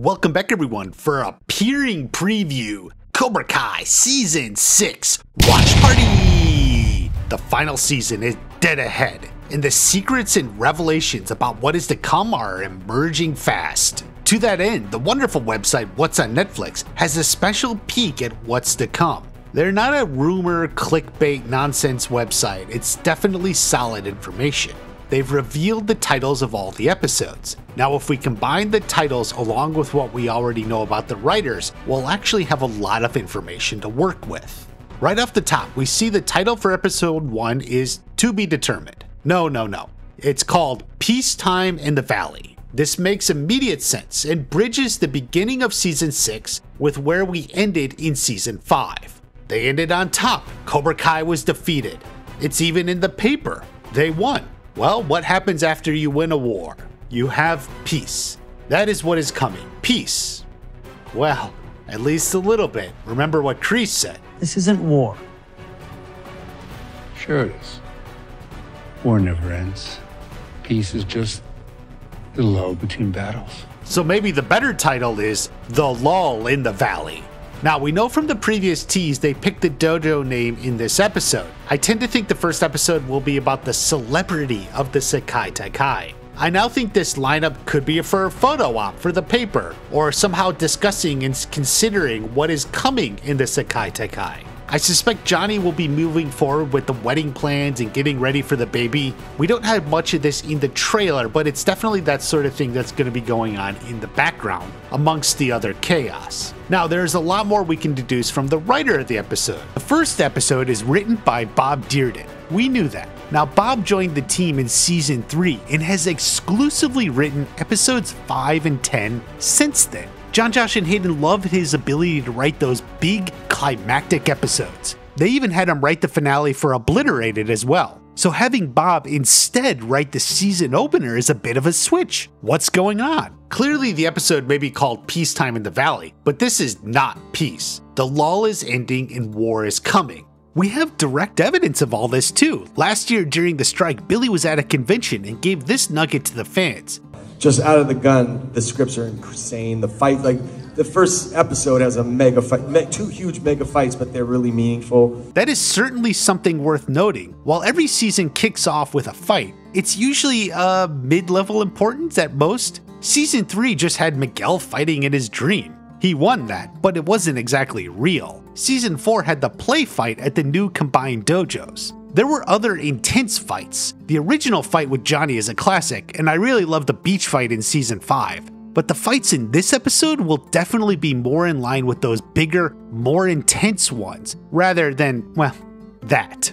Welcome back, everyone, for a peering preview Cobra Kai Season 6 Watch Party! The final season is dead ahead, and the secrets and revelations about what is to come are emerging fast. To that end, the wonderful website What's on Netflix has a special peek at what's to come. They're not a rumor, clickbait, nonsense website, it's definitely solid information they've revealed the titles of all the episodes. Now, if we combine the titles along with what we already know about the writers, we'll actually have a lot of information to work with. Right off the top, we see the title for episode 1 is To Be Determined. No, no, no. It's called Peacetime in the Valley. This makes immediate sense and bridges the beginning of season 6 with where we ended in season 5. They ended on top. Cobra Kai was defeated. It's even in the paper. They won. Well, what happens after you win a war? You have peace. That is what is coming. Peace. Well, at least a little bit. Remember what Kreese said. This isn't war. Sure it is. War never ends. Peace is just the lull between battles. So maybe the better title is The Lull in the Valley. Now, we know from the previous tease they picked the dojo name in this episode. I tend to think the first episode will be about the celebrity of the Sekai Taikai. I now think this lineup could be for a photo op for the paper, or somehow discussing and considering what is coming in the Sekai Taikai. I suspect Johnny will be moving forward with the wedding plans and getting ready for the baby. We don't have much of this in the trailer, but it's definitely that sort of thing that's going to be going on in the background amongst the other chaos. Now, there's a lot more we can deduce from the writer of the episode. The first episode is written by Bob Dearden. We knew that. Now, Bob joined the team in season 3 and has exclusively written episodes 5 and 10 since then. Jon Josh and Hayden loved his ability to write those big climactic episodes. They even had him write the finale for Obliterated as well. So having Bob instead write the season opener is a bit of a switch. What's going on? Clearly, the episode may be called Peacetime in the Valley, but this is not peace. The lull is ending and war is coming. We have direct evidence of all this too. Last year during the strike, Billy was at a convention and gave this nugget to the fans just out of the gun, the scripts are insane. The fight, like the first episode has a mega fight, two huge mega fights, but they're really meaningful. That is certainly something worth noting. While every season kicks off with a fight, it's usually a mid level importance at most. Season 3 just had Miguel fighting in his dream. He won that, but it wasn't exactly real. Season 4 had the play fight at the new combined dojos. There were other intense fights. The original fight with Johnny is a classic, and I really love the beach fight in season 5. But the fights in this episode will definitely be more in line with those bigger, more intense ones, rather than, well, that.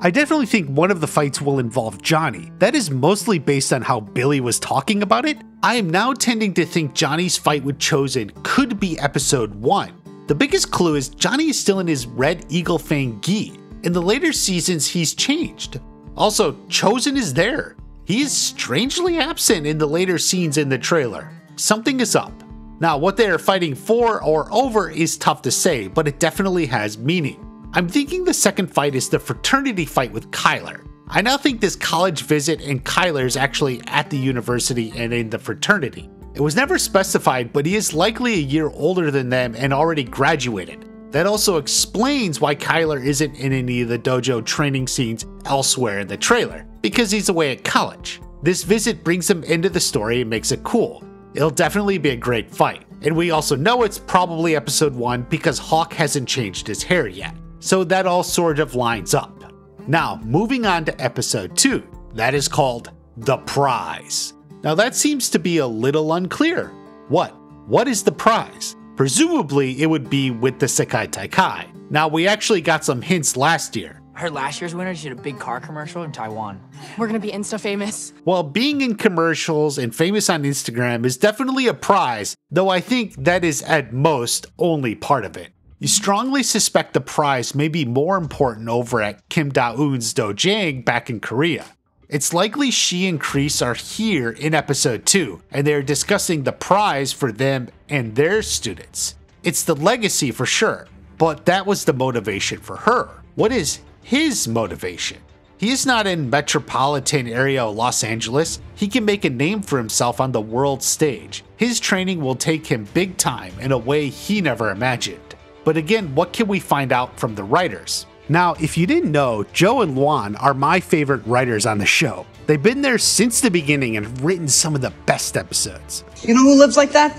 I definitely think one of the fights will involve Johnny. That is mostly based on how Billy was talking about it. I am now tending to think Johnny's fight with Chozen could be episode 1. The biggest clue is Johnny is still in his red eagle fang gi, in the later seasons, he's changed. Also, Chozen is there. He is strangely absent in the later scenes in the trailer. Something is up. Now, what they are fighting for or over is tough to say, but it definitely has meaning. I'm thinking the second fight is the fraternity fight with Kyler. I now think this college visit and Kyler is actually at the university and in the fraternity. It was never specified, but he is likely a year older than them and already graduated. That also explains why Kyler isn't in any of the dojo training scenes elsewhere in the trailer, because he's away at college. This visit brings him into the story and makes it cool. It'll definitely be a great fight. And we also know it's probably episode 1 because Hawk hasn't changed his hair yet. So that all sort of lines up. Now, moving on to episode 2. That is called The Prize. Now that seems to be a little unclear. What? What is the prize? Presumably, it would be with the Sekai Taikai. Now, we actually got some hints last year. I heard last year's winner did a big car commercial in Taiwan. We're gonna be Insta famous. Well, being in commercials and famous on Instagram is definitely a prize, though I think that is at most only part of it. You strongly suspect the prize may be more important over at Kim Da Eun's Dojang back in Korea. It's likely she and Kreese are here in episode 2, and they're discussing the prize for them and their students. It's the legacy for sure, but that was the motivation for her. What is his motivation? He is not in metropolitan area of Los Angeles. He can make a name for himself on the world stage. His training will take him big time in a way he never imagined. But again, what can we find out from the writers? Now, if you didn't know, Joe and Luan are my favorite writers on the show. They've been there since the beginning and have written some of the best episodes. You know who lives like that?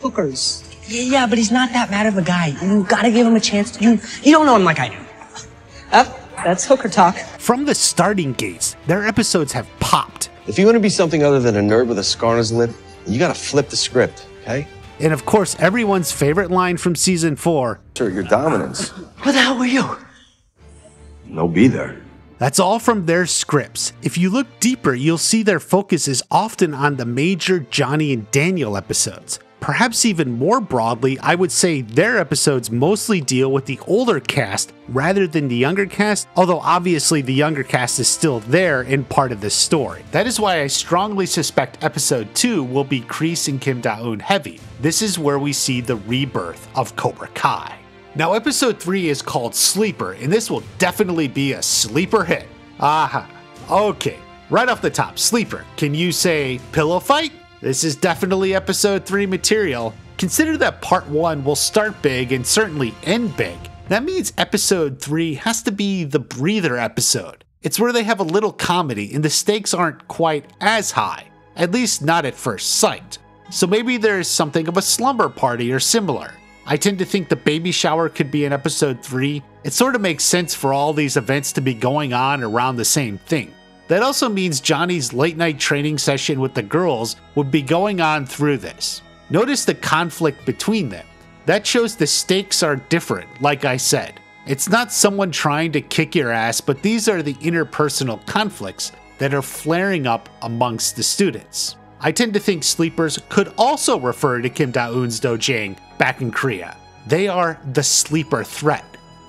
Hookers. Yeah, but he's not that bad of a guy. You gotta give him a chance. You you don't know him like I do. Up, that's hooker talk. From the starting gates, their episodes have popped. If you want to be something other than a nerd with a scar on his lip, you gotta flip the script, okay? And of course, everyone's favorite line from season 4 Sir, your dominance. Where the hell were you? No be there. That's all from their scripts. If you look deeper, you'll see their focus is often on the major Johnny and Daniel episodes. Perhaps even more broadly, I would say their episodes mostly deal with the older cast rather than the younger cast, although obviously the younger cast is still there in part of the story. That is why I strongly suspect episode 2 will be Kreese and Kim Da-eun heavy. This is where we see the rebirth of Cobra Kai. Now, episode 3 is called Sleeper, and this will definitely be a sleeper hit. Aha. Okay, right off the top, Sleeper. Can you say pillow fight? This is definitely episode 3 material. Consider that part 1 will start big and certainly end big. That means episode 3 has to be the breather episode. It's where they have a little comedy and the stakes aren't quite as high, at least not at first sight. So maybe there's something of a slumber party or similar. I tend to think the baby shower could be in episode 3. It sort of makes sense for all these events to be going on around the same thing. That also means Johnny's late night training session with the girls would be going on through this. Notice the conflict between them. That shows the stakes are different, like I said. It's not someone trying to kick your ass, but these are the interpersonal conflicts that are flaring up amongst the students. I tend to think sleepers could also refer to Kim Da-eun's dojang back in Korea. They are the sleeper threat,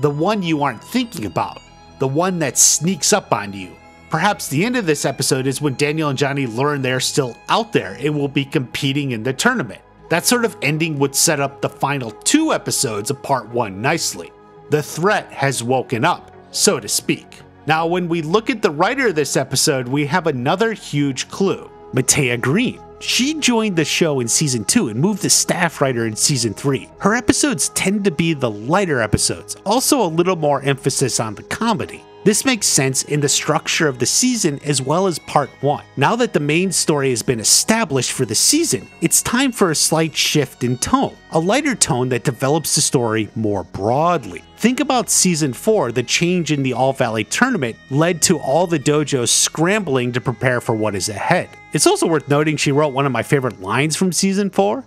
the one you aren't thinking about, the one that sneaks up on you. Perhaps the end of this episode is when Daniel and Johnny learn they're still out there and will be competing in the tournament. That sort of ending would set up the final two episodes of part one nicely. The threat has woken up, so to speak. Now, when we look at the writer of this episode, we have another huge clue. Matea Green. She joined the show in season 2 and moved to staff writer in season 3. Her episodes tend to be the lighter episodes, also a little more emphasis on the comedy. This makes sense in the structure of the season as well as part 1. Now that the main story has been established for the season, it's time for a slight shift in tone, a lighter tone that develops the story more broadly. Think about season 4, the change in the All Valley tournament led to all the dojos scrambling to prepare for what is ahead. It's also worth noting she wrote one of my favorite lines from season 4.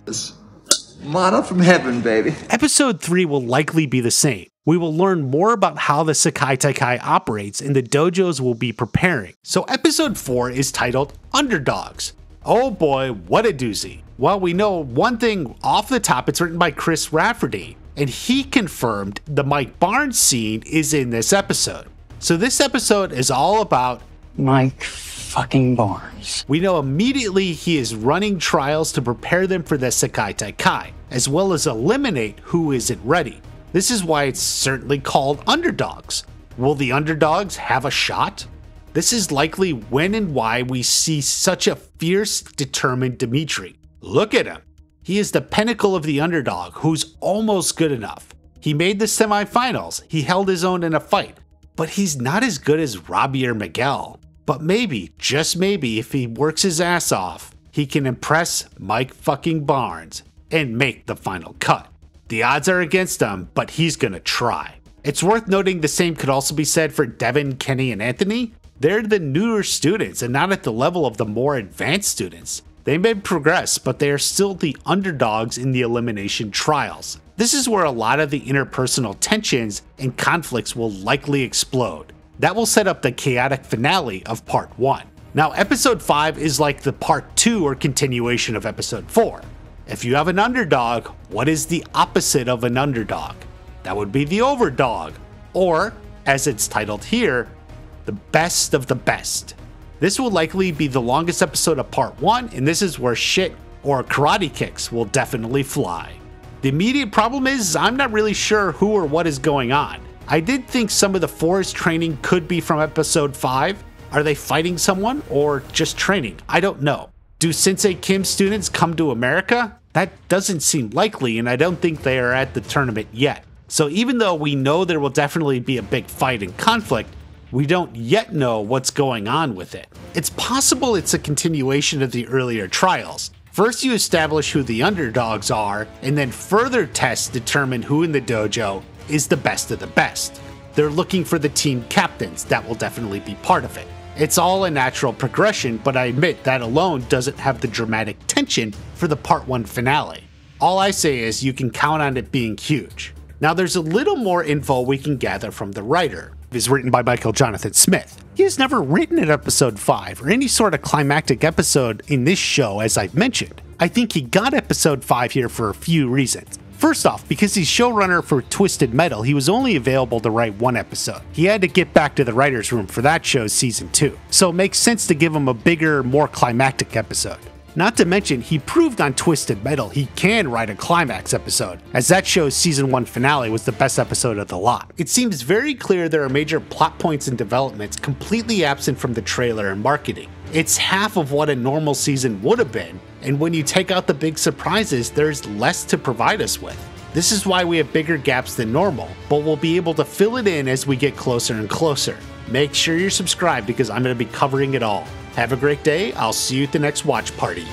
Manna from heaven, baby. Episode 3 will likely be the same. We will learn more about how the Sekai Taikai operates and the dojos will be preparing. So, episode 4 is titled Underdogs. Oh boy, what a doozy. Well, we know one thing off the top, it's written by Chris Rafferty, and he confirmed the Mike Barnes scene is in this episode. So, this episode is all about Mike fucking Barnes. we know immediately he is running trials to prepare them for the Sekai Taikai, as well as eliminate who isn't ready. This is why it's certainly called underdogs. Will the underdogs have a shot? This is likely when and why we see such a fierce, determined Demetri. Look at him. He is the pinnacle of the underdog who's almost good enough. He made the semifinals, he held his own in a fight, but he's not as good as Robbie or Miguel. But maybe, just maybe, if he works his ass off, he can impress Mike fucking Barnes and make the final cut. The odds are against him, but he's gonna try. It's worth noting the same could also be said for Devon, Kenny, and Anthony. They're the newer students and not at the level of the more advanced students. They may progress, but they are still the underdogs in the elimination trials. This is where a lot of the interpersonal tensions and conflicts will likely explode. That will set up the chaotic finale of part 1. Now, episode 5 is like the part 2 or continuation of episode 4. If you have an underdog, what is the opposite of an underdog? That would be the overdog, or, as it's titled here, the best of the best. This will likely be the longest episode of part 1, and this is where shit or karate kicks will definitely fly. The immediate problem is I'm not really sure who or what is going on. I did think some of the forest training could be from episode 5. Are they fighting someone or just training? I don't know. Do Sensei Kim's students come to America? That doesn't seem likely, and I don't think they are at the tournament yet. So even though we know there will definitely be a big fight and conflict, we don't yet know what's going on with it. It's possible it's a continuation of the earlier trials. First, you establish who the underdogs are, and then further tests determine who in the dojo is the best of the best. They're looking for the team captains, that will definitely be part of it. It's all a natural progression, but I admit that alone doesn't have the dramatic tension for the part 1 finale. All I say is you can count on it being huge. Now, there's a little more info we can gather from the writer. It is written by Michael Jonathan Smith. He has never written an episode 5 or any sort of climactic episode in this show, as I've mentioned. I think he got episode 5 here for a few reasons. First off, because he's showrunner for Twisted Metal, he was only available to write one episode. He had to get back to the writer's room for that show's season 2, so it makes sense to give him a bigger, more climactic episode. Not to mention, he proved on Twisted Metal he can write a climax episode, as that show's season 1 finale was the best episode of the lot. It seems very clear there are major plot points and developments completely absent from the trailer and marketing. It's half of what a normal season would have been, and when you take out the big surprises, there's less to provide us with. This is why we have bigger gaps than normal, but we'll be able to fill it in as we get closer and closer. Make sure you're subscribed because I'm going to be covering it all. Have a great day. I'll see you at the next watch party.